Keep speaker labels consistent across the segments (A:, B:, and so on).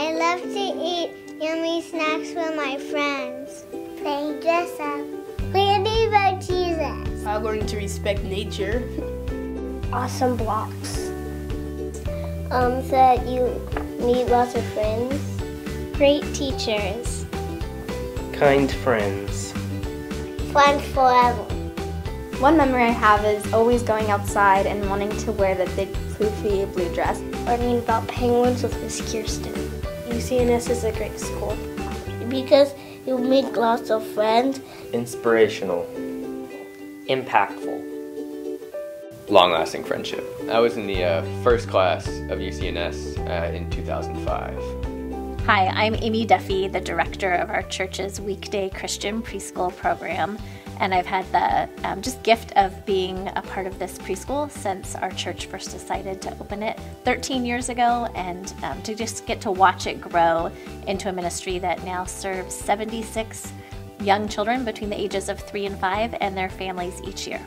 A: I love to eat yummy snacks with my friends. Playing dress up. Learning about Jesus.
B: I'm learning to respect nature.
A: Awesome blocks. Um, so that you meet lots of friends. Great teachers.
C: Kind friends.
A: Fun forever.
D: One memory I have is always going outside and wanting to wear the big poofy blue dress.
A: Learning about penguins with Miss Kirsten.
E: UCNS is a great school.
A: Because you make lots of friends.
C: Inspirational. Impactful.
F: Long lasting friendship. I was in the uh, first class of UCNS uh, in 2005.
G: Hi, I'm Amy Duffy, the director of our church's weekday Christian preschool program. And I've had the um, just gift of being a part of this preschool since our church first decided to open it 13 years ago, and um, to just get to watch it grow into a ministry that now serves 76 young children between the ages of three and five and their families each year.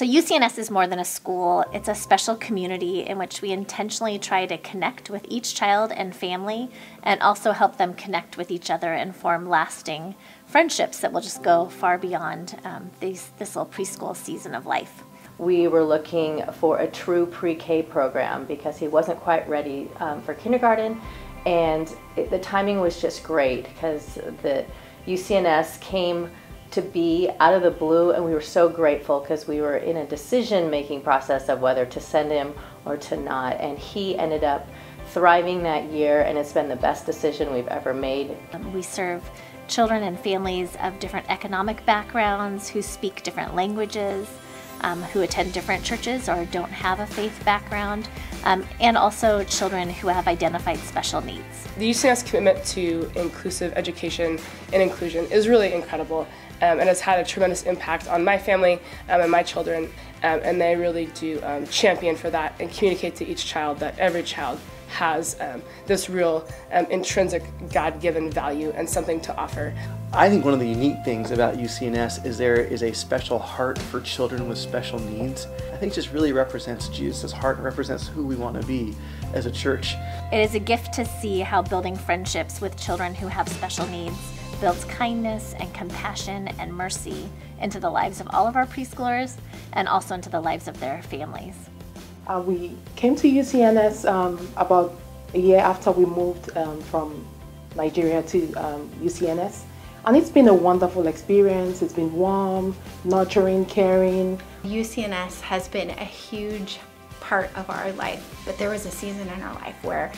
G: So, UCNS is more than a school, it's a special community in which we intentionally try to connect with each child and family and also help them connect with each other and form lasting friendships that will just go far beyond um, these, this little preschool season of life.
H: We were looking for a true pre K program because he wasn't quite ready um, for kindergarten, and it, the timing was just great because the UCNS came to be out of the blue and we were so grateful because we were in a decision making process of whether to send him or to not and he ended up thriving that year and it's been the best decision we've ever made
G: um, we serve children and families of different economic backgrounds who speak different languages um, who attend different churches or don't have a faith background, um, and also children who have identified special needs.
B: The UCNS commitment to inclusive education and inclusion is really incredible and has had a tremendous impact on my family um, and my children, um, and they really do um, champion for that and communicate to each child that every child has um, this real um, intrinsic God given value and something to offer.
I: I think one of the unique things about UCNS is there is a special heart for children with special needs. I think just really represents Jesus' heart and represents who we want to be as a church.
G: It is a gift to see how building friendships with children who have special needs builds kindness and compassion and mercy into the lives of all of our preschoolers and also into the lives of their families.
E: Uh, we came to UCNS um, about a year after we moved um, from Nigeria to um, UCNS. And it's been a wonderful experience. It's been warm, nurturing, caring.
J: UCNS has been a huge part of our life, but there was a season in our life where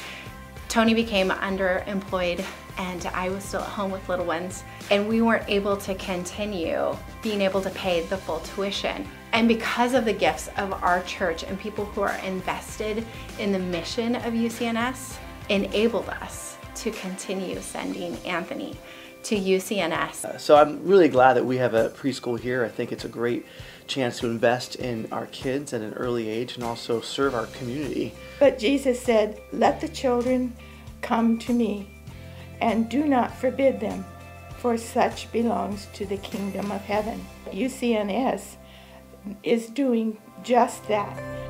J: Tony became underemployed and I was still at home with little ones and we weren't able to continue being able to pay the full tuition. And because of the gifts of our church and people who are invested in the mission of UCNS enabled us to continue sending Anthony to UCNS.
I: So I'm really glad that we have a preschool here. I think it's a great chance to invest in our kids at an early age and also serve our community.
K: But Jesus said, Let the children come to me, and do not forbid them, for such belongs to the kingdom of heaven. UCNS is doing just that.